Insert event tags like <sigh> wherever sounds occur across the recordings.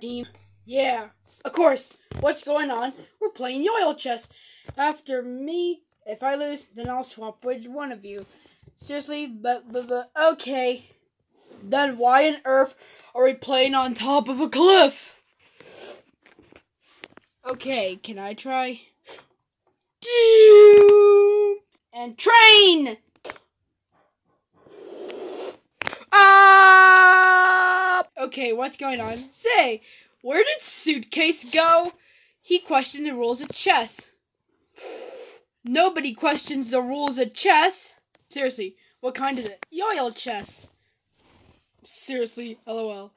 Team. Yeah, of course. What's going on? We're playing yo-yo chess. After me, if I lose, then I'll swap with one of you. Seriously, but, but, but, okay. Then why on earth are we playing on top of a cliff? Okay, can I try? And train! Ah! Okay, what's going on? Say, where did Suitcase go? He questioned the rules of chess. Nobody questions the rules of chess. Seriously, what kind is it? Yo-yo chess. Seriously, lol.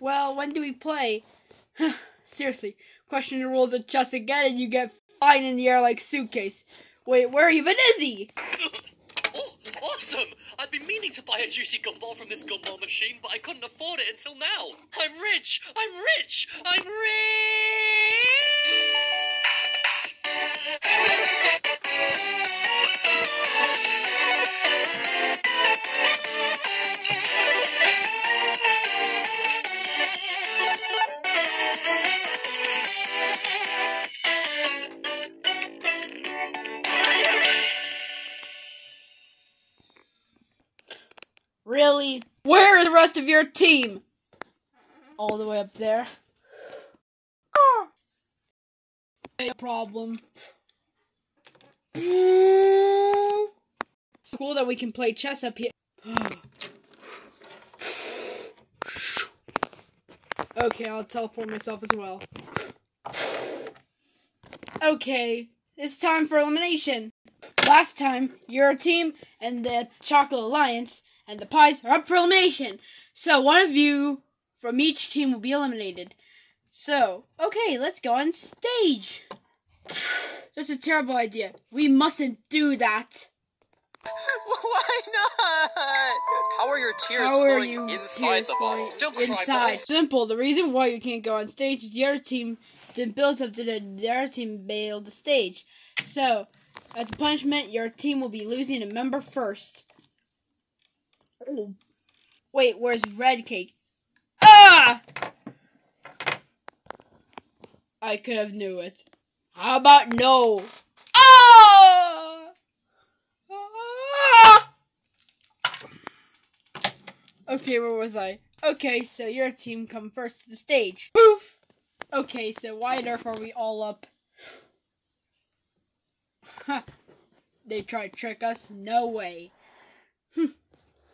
Well, when do we play? <sighs> Seriously, question the rules of chess again and you get flying in the air like suitcase. Wait, where even is he? <laughs> Awesome! I've been meaning to buy a juicy gumball from this gumball machine, but I couldn't afford it until now. I'm rich! I'm rich! I'm Really? Where is the rest of your team? All the way up there. No problem. It's cool that we can play chess up here. okay, I'll teleport myself as well. Okay, it's time for elimination. Last time, your team and the Chocolate Alliance and the Pies are up for elimination. So one of you from each team will be eliminated. So, okay, let's go on stage. That's a terrible idea. We mustn't do that. <laughs> Why not? How are your tears How are you inside tears the bottle? Don't inside? Simple. The reason why you can't go on stage is the other team didn't build up to the, the other team bailed the stage. So, as a punishment, your team will be losing a member first. Wait, where's red cake? Ah! I could have knew it. How about no? Ah! Ah! Okay, where was I? Okay, so your team come first to the stage. Poof! Okay, so why earth are we all up? Ha! <laughs> They tried to trick us? No way. <laughs>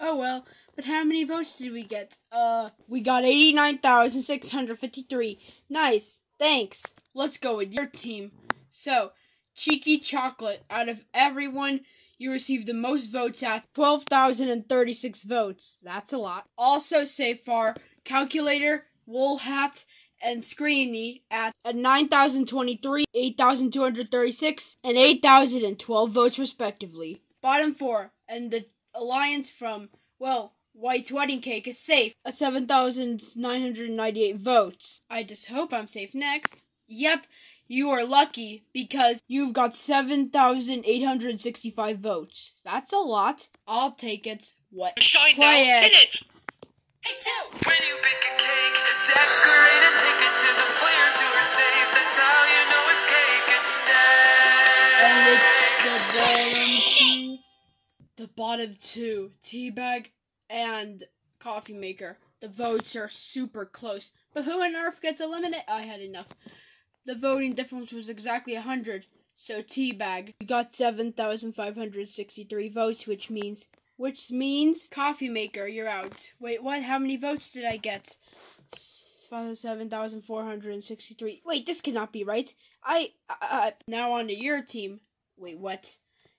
Oh well, but how many votes did we get? Uh, we got 89,653. Nice, thanks. Let's go with your team. So, Cheeky Chocolate, out of everyone, you received the most votes at 12,036 votes. That's a lot. Also, Safar, Calculator, Wool Hat, and Screeny at a 9,023, 8,236, and 8,012 votes respectively. Bottom four, and the alliance from, well, White's Wedding Cake is safe at 7,998 votes. I just hope I'm safe next. Yep, you are lucky because you've got 7,865 votes. That's a lot. I'll take it. What? Shine Play now! it. Hit it! Hey, too. When you bake a cake, decorate and take it to the the bottom two. Teabag and Coffee Maker. The votes are super close. But who on earth gets eliminated? I had enough. The voting difference was exactly 100. So Teabag got 7,563 votes, which means which means Coffee Maker, you're out. Wait, what? How many votes did I get? S- 7,463. Wait, this cannot be right. I, uh, now on to your team. Wait, what?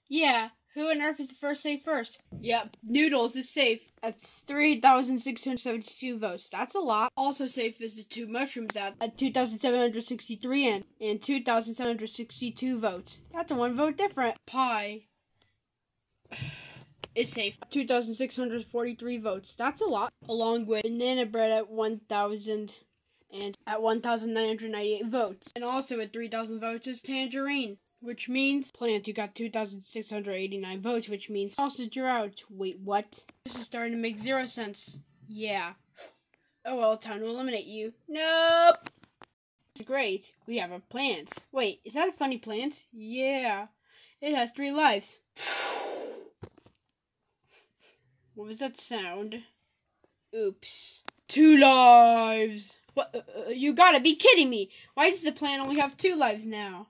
Yeah, who on earth is the first safe first? Yep, Noodles is safe. That's 3,672 votes. That's a lot. Also safe is the two mushrooms at, at 2,763 and, and 2,762 votes. That's a one vote different. Pie is safe. 2,643 votes. That's a lot. Along with Banana Bread at 1,000 and at 1,998 votes. And also at 3,000 votes is Tangerine. Which means Plant, you got 2,689 votes, which means also you're out. Wait, what? This is starting to make zero sense. Yeah. Oh well, time to eliminate you. Nope. Great. We have a plant. Wait, is that a funny plant? Yeah. It has three lives. <sighs> What was that sound? Oops. Two lives. What? Uh, uh, you gotta be kidding me. Why does the plant only have two lives now?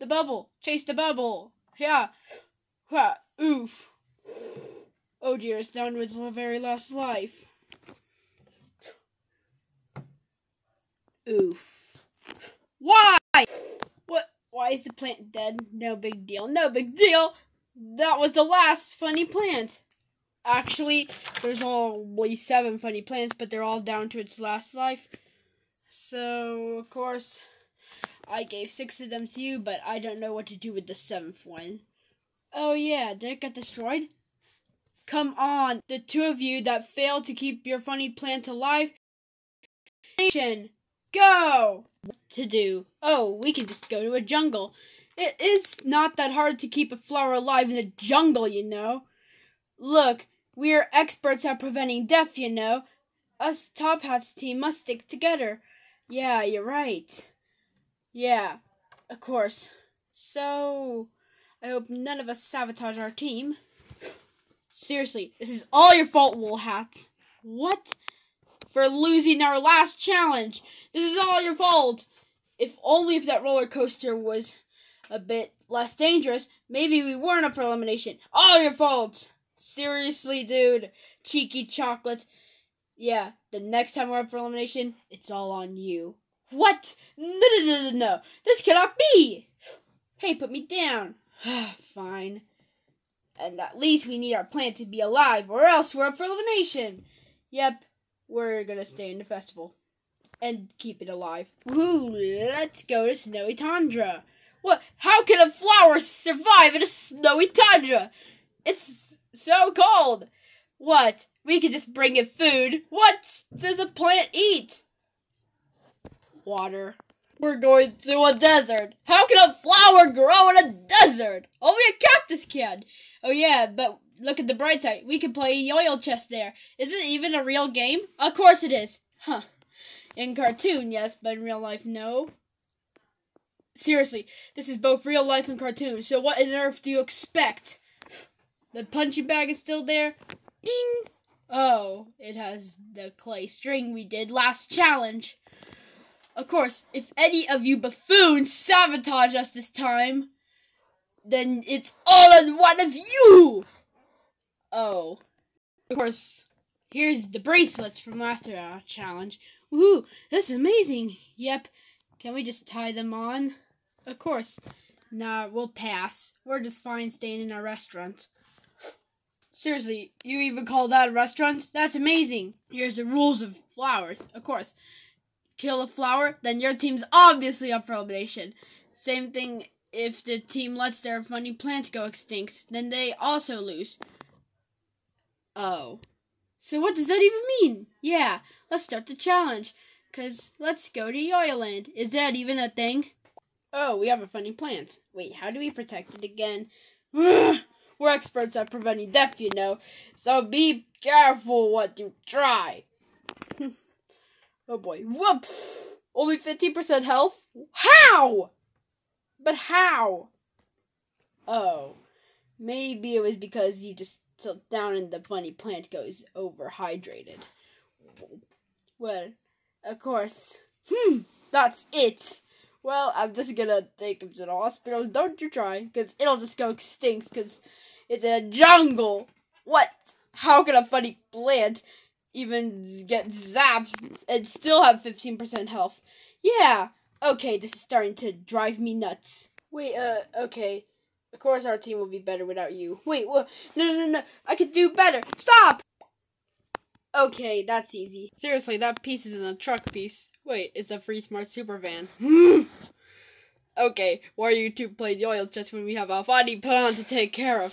The bubble. Chase the bubble. Yeah. Ha. Oof. Oh dear, it's down to its very last life. Oof. Why? What? Why is the plant dead? No big deal. No big deal. That was the last funny plant. Actually, there's only seven funny plants, but they're all down to its last life. So, of course, I gave six of them to you, but I don't know what to do with the seventh one. Oh, yeah, did it get destroyed? Come on, the two of you that failed to keep your funny plant alive. Nation, go! What to do? Oh, we can just go to a jungle. It is not that hard to keep a flower alive in a jungle, you know. Look, we are experts at preventing death, you know. Us Top Hats team must stick together. Yeah, you're right. Yeah, of course. So, I hope none of us sabotage our team. Seriously, this is all your fault, Wool Hat. What? For losing our last challenge. This is all your fault. If only if that roller coaster was a bit less dangerous, maybe we weren't up for elimination. All your fault. Seriously, dude. Cheeky chocolate. Yeah, the next time we're up for elimination, it's all on you. What? No, no, no, no, no. This cannot be. Hey, put me down. <sighs> Fine. And at least we need our plant to be alive, or else we're up for elimination. Yep, we're gonna stay in the festival and keep it alive. Woo, let's go to snowy tundra. What? How can a flower survive in a snowy tundra? It's so cold. What? We could just bring it food. What does a plant eat? Water. We're going to a desert. How can a flower grow in a desert? Only a cactus can. Oh yeah, but look at the bright side. We can play yo-yo chess there. Is it even a real game? Of course it is. Huh. In cartoon, yes, but in real life, no. Seriously, this is both real life and cartoon, so what on earth do you expect? The punching bag is still there. Ding! Oh, it has the clay string we did last challenge. Of course, if any of you buffoons sabotage us this time, then it's all on one of you! Oh. Of course, here's the bracelets from last uh, challenge. Woohoo, that's amazing! Yep, can we just tie them on? Of course. Nah, we'll pass. We're just fine staying in our restaurant. Seriously, you even call that a restaurant? That's amazing. Here's the rules of flowers. Of course. Kill a flower, then your team's obviously up for elimination. Same thing if the team lets their funny plant go extinct, then they also lose. Oh. So what does that even mean? Yeah, let's start the challenge. Cause let's go to Yoyoland. Is that even a thing? Oh, we have a funny plant. Wait, how do we protect it again? <sighs> We're experts at preventing death, you know, so be careful what you try. Oh boy. Whoop! Only 15% health? How? But how? Oh. Maybe it was because you just tilt down and the funny plant goes overhydrated. Well, of course. Hmm, that's it. Well, I'm just gonna take him to the hospital. Don't you try, because it'll just go extinct, because it's in a jungle. What? How can a funny plant even get zapped and still have 15% health? Yeah. Okay, this is starting to drive me nuts. Wait, uh, okay. Of course our team will be better without you. Wait, what? No, no, no, no. I could do better. Stop! Okay, that's easy. Seriously, that piece isn't a truck piece. Wait, it's a free smart super van. <laughs> okay, why are you two playing the oil just when we have a funny plan to take care of?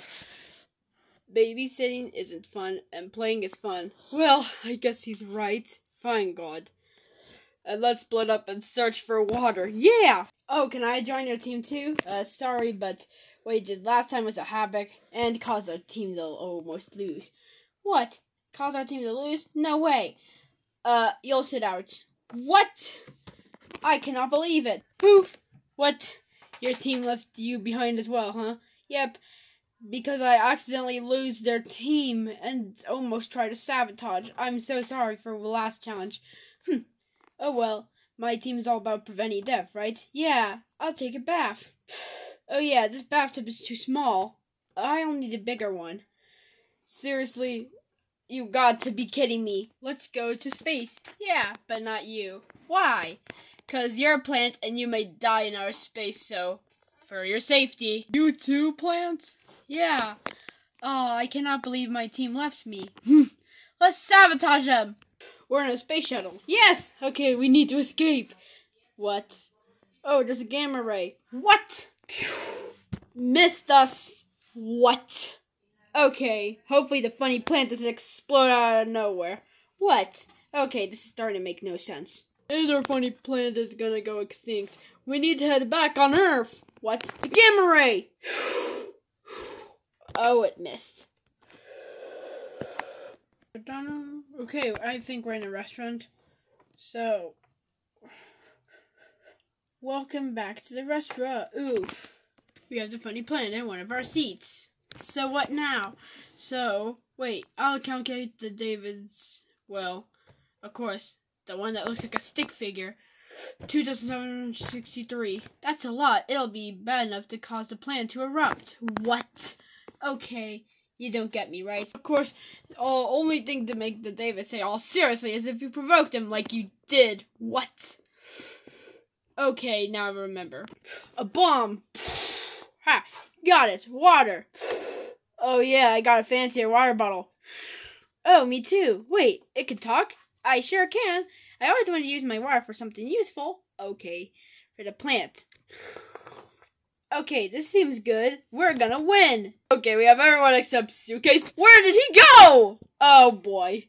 Babysitting isn't fun, and playing is fun. Well, I guess he's right. Fine, God. And let's split up and search for water. Yeah! Oh, can I join your team too? Uh, sorry, but what you did last time was a havoc and caused our team to almost lose. What? Cause our team to lose? No way. Uh, you'll sit out. What? I cannot believe it. Poof. What? Your team left you behind as well, huh? Yep. Because I accidentally lose their team and almost try to sabotage. I'm so sorry for the last challenge. Hm. Oh well. My team is all about preventing death, right? Yeah. I'll take a bath. <sighs> Oh yeah, this bathtub is too small. I'll need a bigger one. Seriously, you got to be kidding me. Let's go to space. Yeah, but not you. Why? Cause you're a plant and you may die in outer space, so for your safety. You too, plant? Yeah. Oh, I cannot believe my team left me. Let's sabotage them. We're in a space shuttle. Yes. Okay, we need to escape. What? Oh, there's a gamma ray. What? Missed us. What? Okay, hopefully the funny plant doesn't explode out of nowhere. What? Okay, this is starting to make no sense. And our funny plant is gonna go extinct. We need to head back on Earth. What? A gamma ray! Oh, it missed. Okay, I think we're in a restaurant. So, welcome back to the restaurant. Oof. We have the funny plant in one of our seats. So what now? So, wait, I'll calculate the David's, well, of course, the one that looks like a stick figure. 2,763. That's a lot. It'll be bad enough to cause the plant to erupt. What? Okay, you don't get me, right? Of course, the only thing to make the David say all seriously is if you provoked him like you did. What? Okay, now I remember. A bomb. <sighs> Ha! Got it. Water. <sighs> Oh yeah, I got a fancier water bottle. <sighs> Oh, me too. Wait, it can talk? I sure can. I always wanted to use my water for something useful. Okay, for the plant. <laughs> Okay, this seems good. We're gonna win. Okay, we have everyone except Suitcase. Where did he go? Oh boy.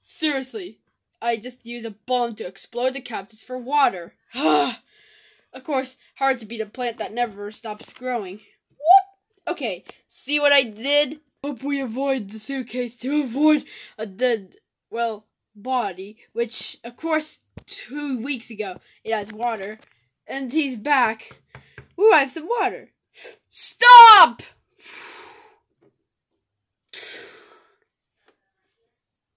Seriously, I just used a bomb to explode the cactus for water. <sighs> of course, hard to beat a plant that never stops growing. Whoop! Okay, see what I did? Hope we avoid the suitcase to avoid a dead, well, body, which, of course, two weeks ago it has water, and he's back. Ooh, I have some water. Stop!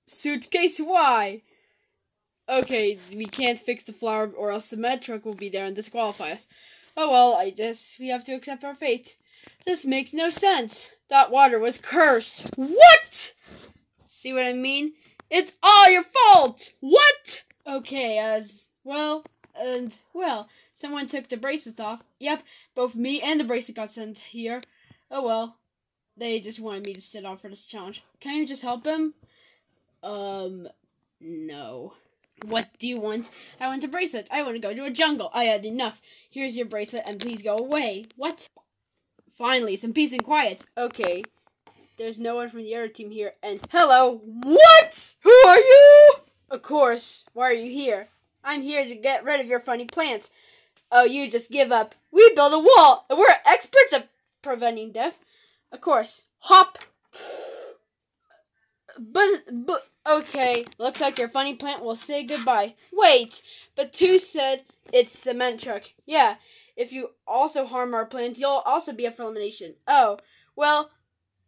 Suitcase, why? Okay, we can't fix the flower, or else the med truck will be there and disqualify us. Oh well, I guess we have to accept our fate. This makes no sense. That water was cursed. What? See what I mean? It's all your fault! What? Okay, as well, and well, someone took the bracelet off. Yep, both me and the bracelet got sent here. Oh well. They just wanted me to sit off for this challenge. Can you just help him? Um, no. What do you want? I want a bracelet. I want to go to a jungle. I had enough. Here's your bracelet and please go away. What? Finally, some peace and quiet. Okay. There's no one from the other team here and hello. What? Who are you? Of course. Why are you here? I'm here to get rid of your funny plants. Oh, you just give up. We build a wall and we're experts at preventing death. Of course. Hop. But but okay, looks like your funny plant will say goodbye. Wait, but two said it's cement truck. Yeah, if you also harm our plants, you'll also be up for elimination. Oh, well,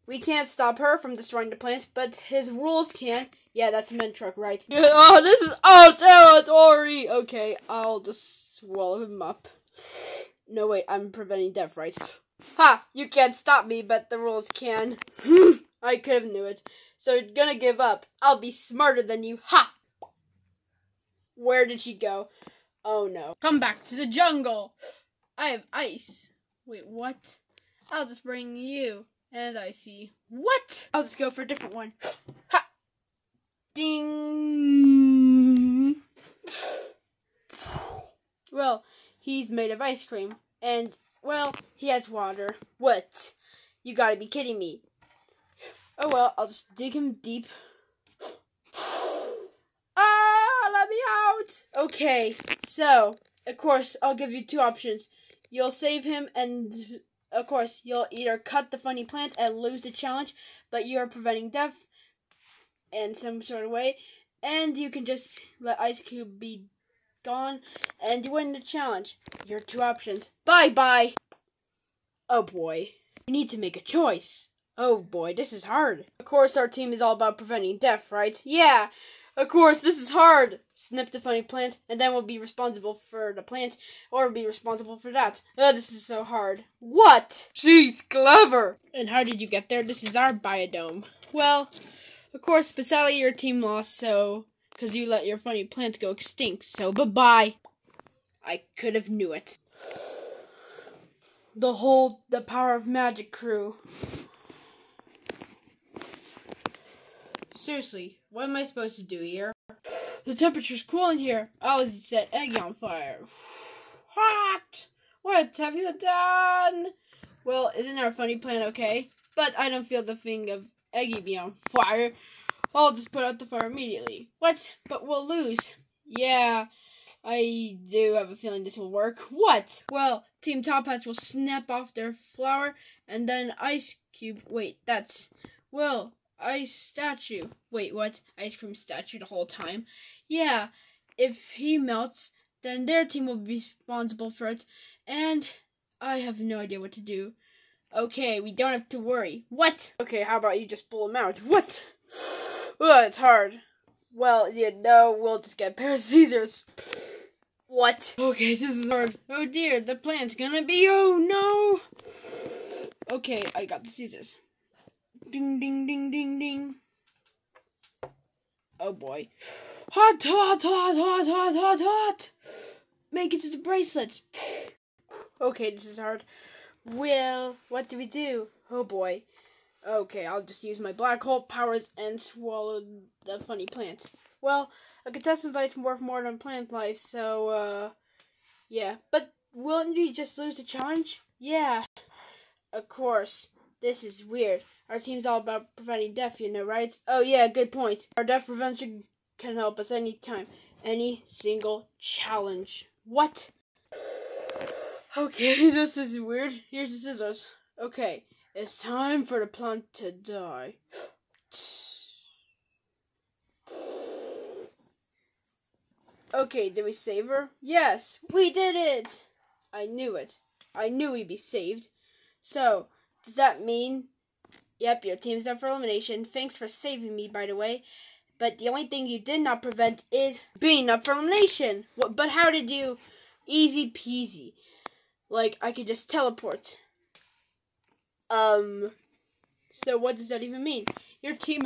we can't stop her from destroying the plants, but his rules can. Yeah, that's a cement truck, right? <laughs> oh, this is our territory. Okay, I'll just swallow him up. No, wait, I'm preventing death, right? Ha! You can't stop me, but the rules can. <laughs> I could have knew it. So gonna give up. I'll be smarter than you. Ha! Where did she go? Oh no. Come back to the jungle. I have ice. Wait, what? I'll just bring you and I see. What? I'll just go for a different one. Ha! Ding! Well, he's made of ice cream. And, well, he has water. What? You gotta be kidding me. Oh well, I'll just dig him deep. Ah, let me out! Okay, so, of course, I'll give you two options. You'll save him, and, of course, you'll either cut the funny plants and lose the challenge, but you're preventing death in some sort of way. and you can just let Ice Cube be gone, and you win the challenge. Your two options. Bye bye. Oh boy, You need to make a choice. Oh boy, this is hard. Of course, our team is all about preventing death, right? Yeah. Of course, this is hard. Snip the funny plant, and then we'll be responsible for the plant, or be responsible for that. Oh, this is so hard. What? She's clever. And how did you get there? This is our biodome. Well, of course, but sadly your team lost, so because you let your funny plant go extinct. So bye bye. I could have knew it. The whole, the power of magic crew. Seriously, what am I supposed to do here? The temperature's cool in here. Oh, I'll set egg on fire. <sighs> Hot! What have you done? Well, isn't our funny plan okay? But I don't feel the thing of Eggy be on fire. I'll just put out the fire immediately. What? But we'll lose. Yeah, I do have a feeling this will work. What? Well, Team Top Hats will snap off their flower, and then Ice Cube. Wait, that's. Well, Ice Statue. Wait, what? Ice Cream Statue the whole time? Yeah, if he melts, then their team will be responsible for it, and I have no idea what to do. Okay, we don't have to worry. What? Okay, how about you just pull him out? What? <sighs> Ugh, it's hard. Well, you know, we'll just get a pair of <laughs> scissors. What? Okay, this is hard. Oh dear, the plant's gonna be. Oh no! Okay, I got the scissors. Ding, ding, ding, ding, ding. Oh boy. Hot, hot, hot, hot, hot, hot, hot! Make it to the bracelets. Okay, this is hard. Well, what do we do? Oh boy. Okay, I'll just use my black hole powers and swallow the funny plant. Well, a contestant's life's worth more than plant life, so, uh, yeah. But won't we just lose the challenge? Yeah. Of course. This is weird. Our team's all about preventing death, you know, right? Oh, yeah, good point. Our death prevention can help us anytime. Any single challenge. What? Okay, <laughs> this is weird. Here's the scissors. Okay, it's time for the plant to die. Okay, did we save her? Yes, we did it! I knew it. I knew we'd be saved. So, does that mean? Yep, your team's up for elimination. Thanks for saving me, by the way. But the only thing you did not prevent is being up for elimination. But how did you? Easy peasy. Like, I could just teleport. Um, so what does that even mean? Your team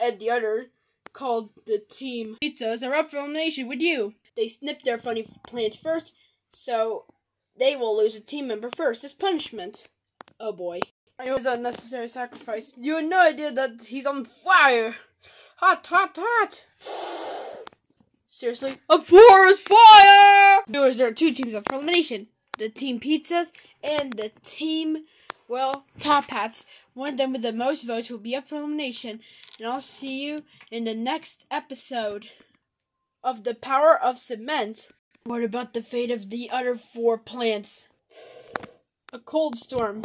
and the other, called the team pizzas, are up for elimination with you. They snipped their funny plant first, so they will lose a team member first as punishment. Oh boy. I was unnecessary sacrifice. You had no idea that he's on fire! Hot, hot, hot! Seriously? A forest fire! Viewers, there are two teams up for elimination. The team pizzas and the team, well, top hats. One of them with the most votes will be up for elimination. And I'll see you in the next episode of The Power of Cement. What about the fate of the other four plants? A cold storm.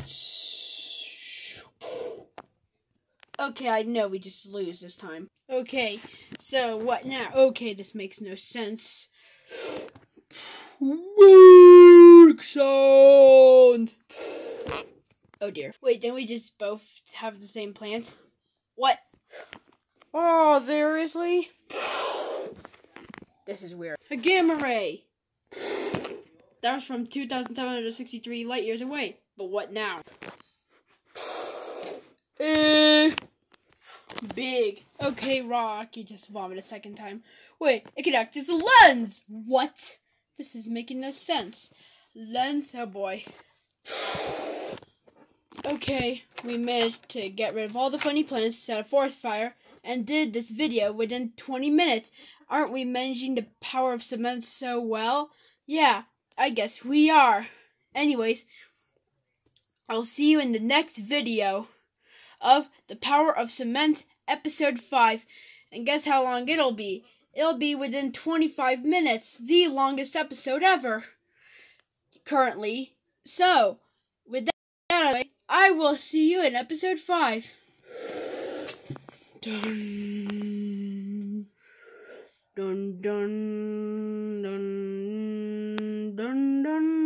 Okay, I know we just lose this time. Okay, so what now? Okay, this makes no sense. Work sound. Oh dear. Wait, didn't we just both have the same plant? What? Oh, seriously? This is weird. A gamma ray. That was from 2,763 light years away. But what now? Eh. Big. Okay, Rocky just vomited a second time. Wait, it can act as a lens! What? This is making no sense. Lens, oh boy. Okay, we managed to get rid of all the funny plants, set a forest fire, and did this video within 20 minutes. Aren't we managing the power of cement so well? Yeah, I guess we are. Anyways, I'll see you in the next video of The Power of Cement, Episode 5. And guess how long it'll be? It'll be within 25 minutes, the longest episode ever. Currently. So, with that out of the way, I will see you in episode 5. Dun. Dun dun dun dun dun